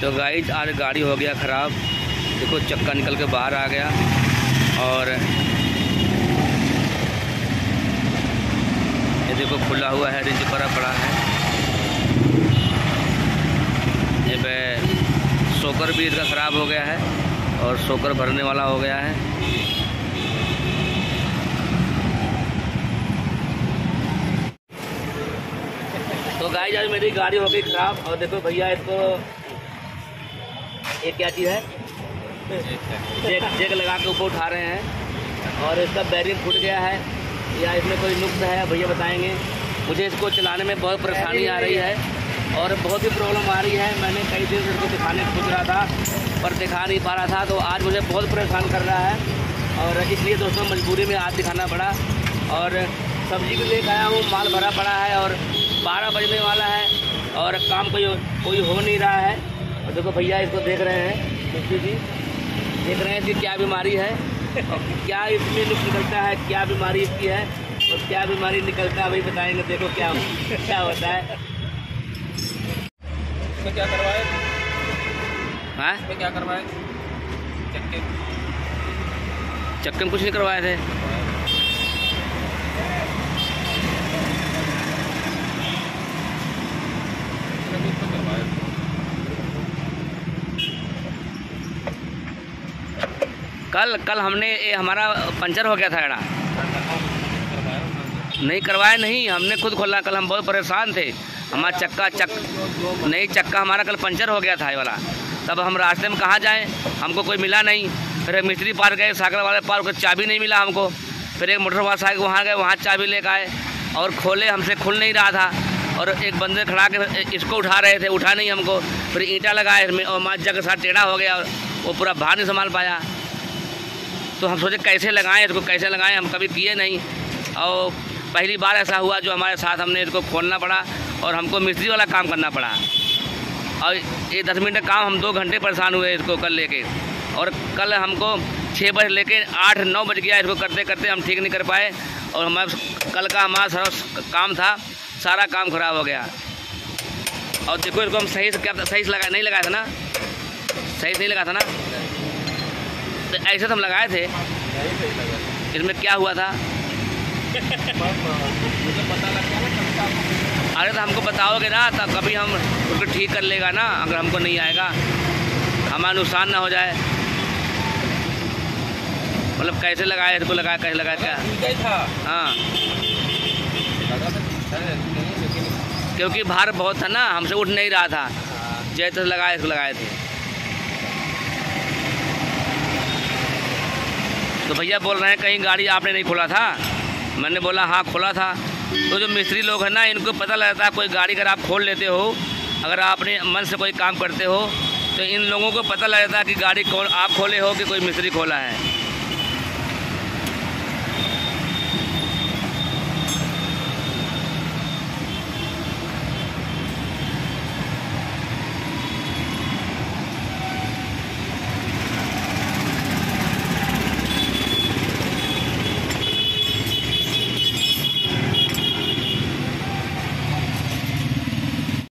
तो गाइज़ आज गाड़ी हो गया ख़राब। देखो, चक्का निकल के बाहर आ गया। और ये देखो, खुला हुआ है, रिंच पड़ा पड़ा है। ये पे सोकर भी इसका ख़राब हो गया है और सोकर भरने वाला हो गया है। तो गाइज़ आज मेरी गाड़ी हो गई ख़राब। और देखो, भैया इसको ये क्या चीज़ है? जेक जेक लगा के ऊपर उठा रहे हैं और इसका बैरिंग फूट गया है। या इसमें कोई नुक्स है भैया बताएँगे। मुझे इसको चलाने में बहुत परेशानी आ रही है और बहुत ही प्रॉब्लम आ रही है। मैंने कई दिन से इसको दिखाने सोच रहा था, पर दिखा नहीं पा रहा था। तो आज मुझे बहुत परेशान कर रहा है और इसलिए दोस्तों मजबूरी में आज दिखाना पड़ा। और सब्ज़ी भी लेकर आया हूँ, माल भरा पड़ा है और बारह बजने वाला है और काम कोई कोई हो नहीं रहा है। और देखो भैया इसको देख रहे हैं मुफ्ती जी। देख रहे हैं कि क्या बीमारी है और क्या इसमें निकलता है क्या बीमारी इसकी है और क्या बीमारी निकलता है वही बताएँगे। देखो क्या क्या होता है। इसमें क्या करवाए? हाँ? इसमें क्या करवाए? चक्के। चक्के में कुछ नहीं करवाए थे इसमें कुछ तो करवाए कल कल हमने ये हमारा पंचर हो गया था एड़ा नहीं करवाया नहीं, हमने खुद खोला, कल हम बहुत परेशान थे। हमारा चक्का, चक, नहीं, चक्का हमारा कल पंचर हो गया था, ये वाला। तब हम रास्ते में कहाँ जाएँ? हमको कोई मिला नहीं। फिर मिस्त्री पार गए, साइकिल वाले पार उसका चाबी नहीं मिला हमको। फिर एक मोटर वाला साइकिल वहाँ गए, वहाँ चाबी लेकर आए। और खोले, हमसे खुल नहीं रहा था। और एक बंदे खड़ा के इसको उठा रहे थे, उठा नहीं हमको। फिर ईंटा लगाए, और माजा के साथ टेढ़ा हो गया, और वो पूरा भार नहीं संभाल पाया। तो हम सोचे कैसे लगाएँ, इसको कैसे लगाएँ, हम कभी किए नहीं। और पहली बार ऐसा हुआ जो हमारे साथ हमने इसको खोलना पड़ा और हमको मिस्त्री वाला काम करना पड़ा। और ये दस मिनट काम, हम दो घंटे परेशान हुए इसको कल लेके। और कल हमको छः बजे लेके आठ, नौ बज गया इसको करते करते हम ठीक नहीं कर पाए। और हमारा कल का हमारा सारा काम था, सारा काम खराब हो गया। और देखो इसको हम सही से क्या, सही से लगा, नहीं लगाया था ना? सही से नहीं लगा था ना? तो ऐसे तो हम लगाए थे। इसमें क्या हुआ था? अरे तो हमको बताओगे ना तब कभी हम उसको ठीक कर लेगा ना अगर हमको नहीं आएगा। हमारा नुकसान ना हो जाए। मतलब कैसे लगाए इसको लगाया कैसे लगाया क्या? ही क्योंकि भार बहुत था ना हमसे उठ नहीं रहा था। हाँ, जैसे लगाए इसको लगाए थे। तो भैया बोल रहे हैं, कहीं गाड़ी आपने नहीं खोला था? मैंने बोला हाँ खोला था। तो जो मिस्त्री लोग हैं ना, इनको पता लगता है, कोई गाड़ी अगर आप खोल लेते हो, अगर आपने मन से कोई काम करते हो तो इन लोगों को पता लगता है कि गाड़ी कौन, आप खोले हो कि कोई मिस्त्री खोला है।